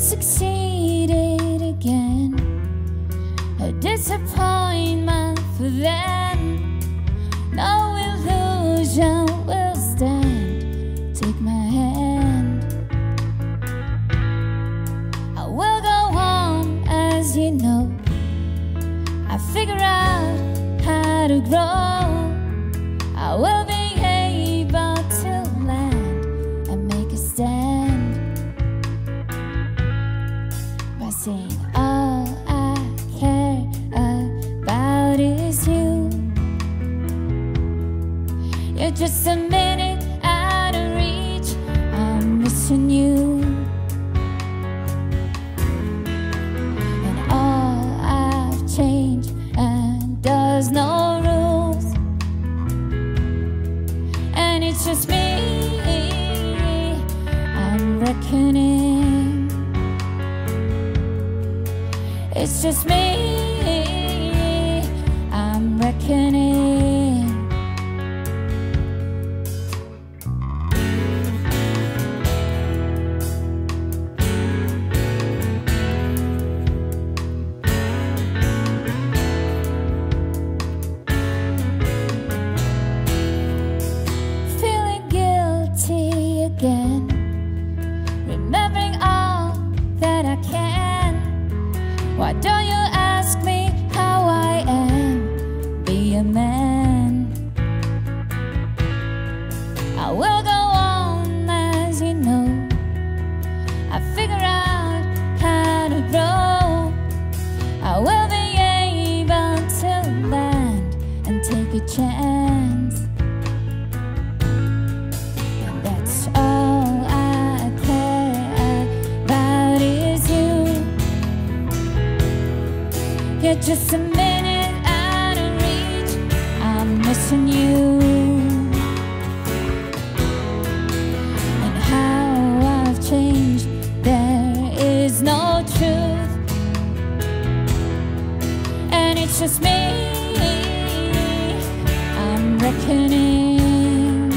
succeeded again. A disappointment for them. No illusion will stand. Take my hand. I will go on as you know. I figure out how to grow. I will missing you. And all I've changed and does no rules. And it's just me. I'm reckoning. It's just me. Why don't you ask me how I am? Be a man. I will just a minute out of reach. I'm missing you. And how I've changed, there is no truth. And it's just me. I'm reckoning.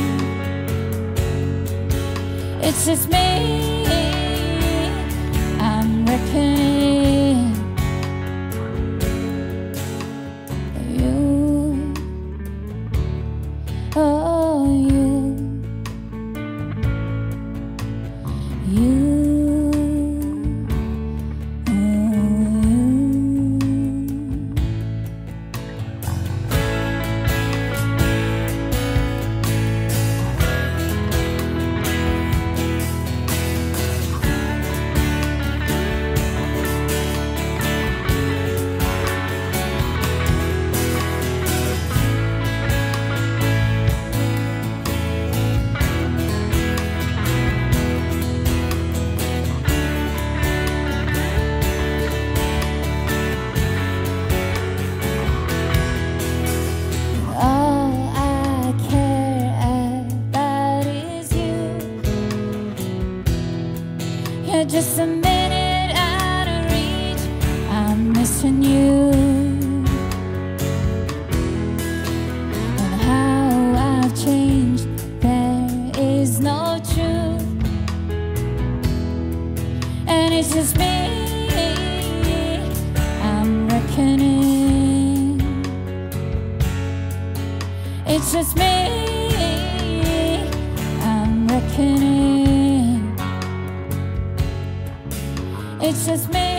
It's just me. Just a minute out of reach. I'm missing you. And how I've changed, there is no truth. And it's just me. I'm reckoning. It's just me. It's just me.